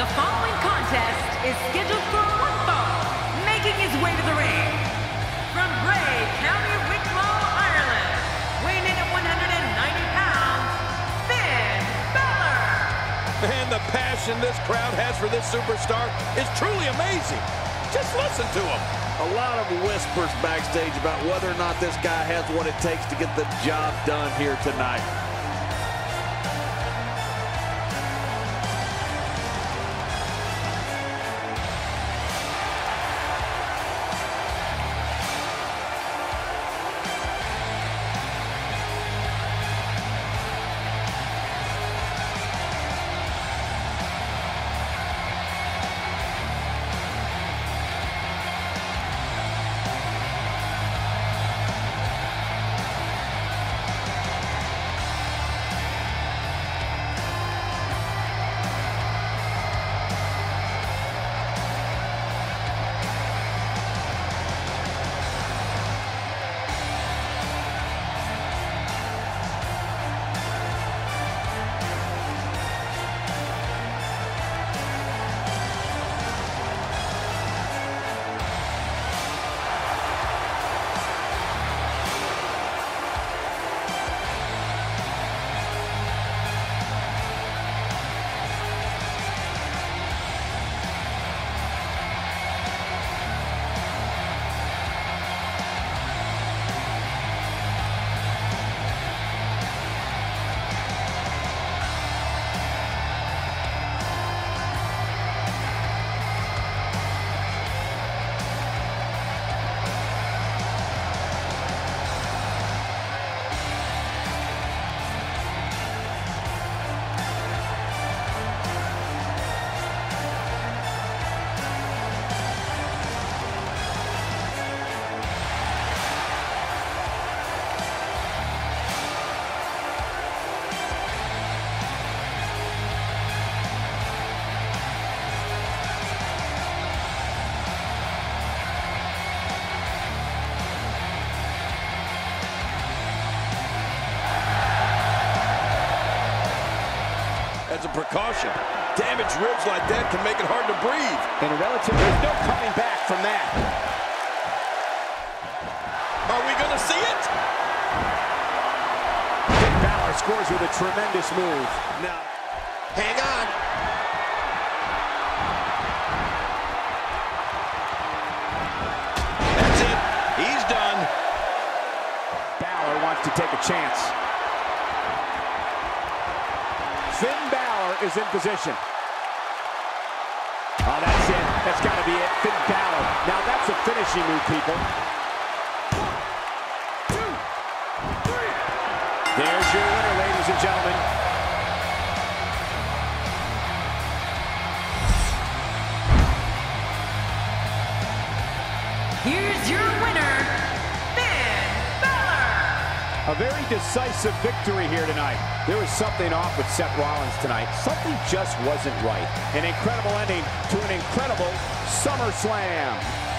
The following contest is scheduled for one fall, making his way to the ring. From Bray, County Wicklow, Ireland, weighing in at 190 pounds, Finn Balor. And the passion this crowd has for this superstar is truly amazing. Just listen to him. A lot of whispers backstage about whether or not this guy has what it takes to get the job done here tonight. As a precaution, damaged ribs like that can make it hard to breathe. And a relative, there's no coming back from that. Are we going to see it? Finn Balor scores with a tremendous move. Now, hang on. That's it. He's done. Balor wants to take a chance. Finn Balor is in position. Oh, that's it. That's got to be it. Finn Balor. Now that's a finishing move, people. There's your winner, ladies and gentlemen. A very decisive victory here tonight. There was something off with Seth Rollins tonight. Something just wasn't right. An incredible ending to an incredible SummerSlam.